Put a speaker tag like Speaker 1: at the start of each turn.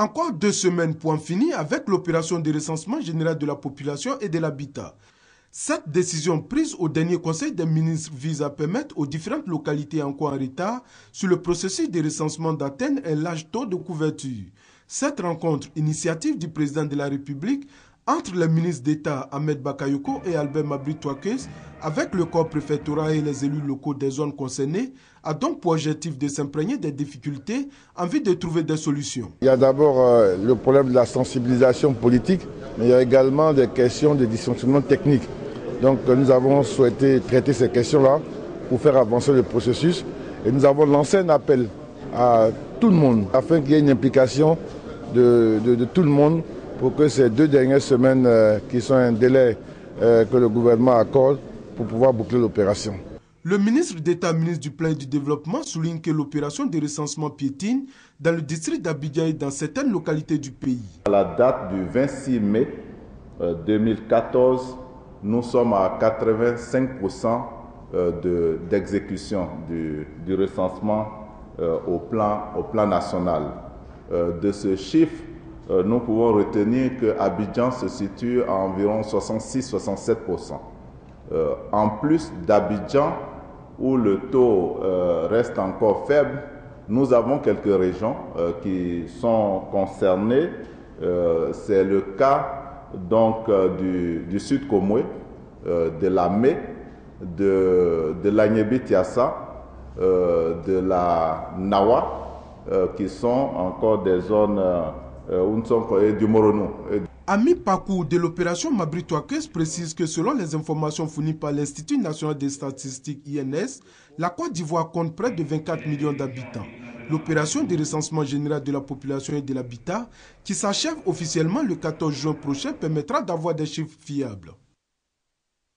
Speaker 1: Encore deux semaines pour en finir avec l'opération de recensement général de la population et de l'habitat. Cette décision prise au dernier Conseil des ministres vise à permettre aux différentes localités encore en retard sur le processus de recensement d'atteindre un large taux de couverture. Cette rencontre, initiative du président de la République, entre les ministres d'État Ahmed Bakayoko et Albert Mabri Touakes, avec le corps préfectoral et les élus locaux des zones concernées, a donc pour objectif de s'imprégner des difficultés en vue de trouver des solutions.
Speaker 2: Il y a d'abord euh, le problème de la sensibilisation politique, mais il y a également des questions de dysfonctionnement technique. Donc nous avons souhaité traiter ces questions-là pour faire avancer le processus et nous avons lancé un appel à tout le monde afin qu'il y ait une implication de, tout le monde pour que ces deux dernières semaines, euh, qui sont un délai euh, que le gouvernement accorde, pour pouvoir boucler l'opération.
Speaker 1: Le ministre d'État, ministre du Plan et du Développement, souligne que l'opération de recensement piétine dans le district d'Abidjan et dans certaines localités du pays.
Speaker 3: À la date du 26 mai 2014, euh, nous sommes à 85% euh, d'exécution du, recensement euh, au, plan, au plan national. De ce chiffre, nous pouvons retenir que Abidjan se situe à environ 66-67%. En plus d'Abidjan, où le taux reste encore faible, nous avons quelques régions qui sont concernées. C'est le cas donc euh, du, Sud Komwe, euh, de la Mé, de, de euh, de la Nawa, qui sont encore des zones Moronou.
Speaker 1: Ami Pakou de l'opération Mabri précise que selon les informations fournies par l'Institut national des statistiques INS, la Côte d'Ivoire compte près de 24 millions d'habitants. L'opération de recensement général de la population et de l'habitat, qui s'achève officiellement le 14 juin prochain, permettra d'avoir des chiffres fiables.